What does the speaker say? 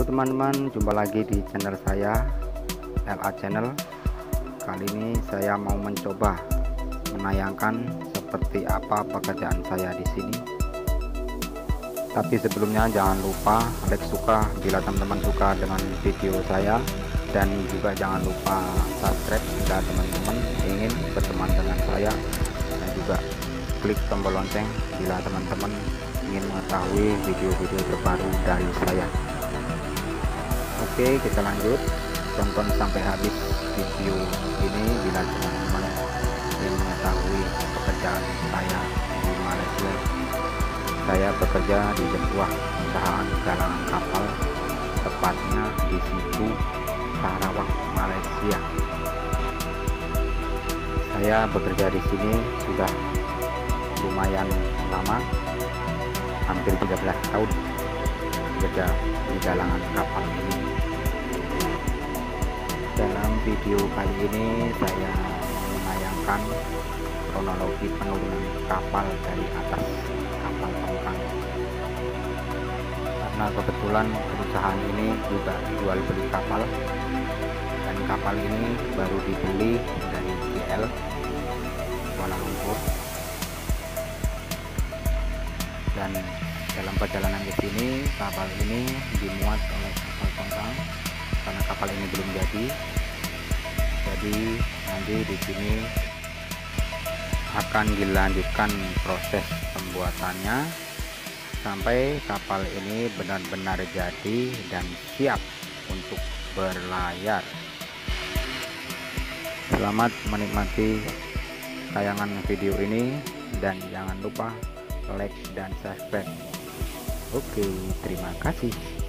Halo teman-teman, jumpa lagi di channel saya LA Channel. Kali ini saya mau mencoba menayangkan seperti apa pekerjaan saya di sini. Tapi sebelumnya jangan lupa like suka bila teman-teman suka dengan video saya dan juga jangan lupa subscribe jika teman-teman ingin berteman dengan saya dan juga klik tombol lonceng bila teman-teman ingin mengetahui video-video terbaru dari saya oke kita lanjut. Tonton sampai habis video ini. Bila teman-teman ingin mengetahui pekerjaan saya di Malaysia saya bekerja di sebuah perusahaan galangan kapal tepatnya di situ Sarawak Malaysia. Saya bekerja di sini sudah lumayan lama hampir 13 tahun bekerja di galangan kapal ini video kali ini saya menayangkan kronologi penurunan kapal dari atas kapal tongkang. Karena kebetulan perusahaan ini juga jual beli kapal dan kapal ini baru dibeli dari GL Kuala Lumpur. Dan dalam perjalanan ke sini kapal ini dimuat oleh kapal tongkang karena kapal ini belum jadi jadi nanti di sini akan dilanjutkan proses pembuatannya sampai kapal ini benar-benar jadi dan siap untuk berlayar. Selamat menikmati tayangan video ini dan jangan lupa like dan subscribe. Oke terima kasih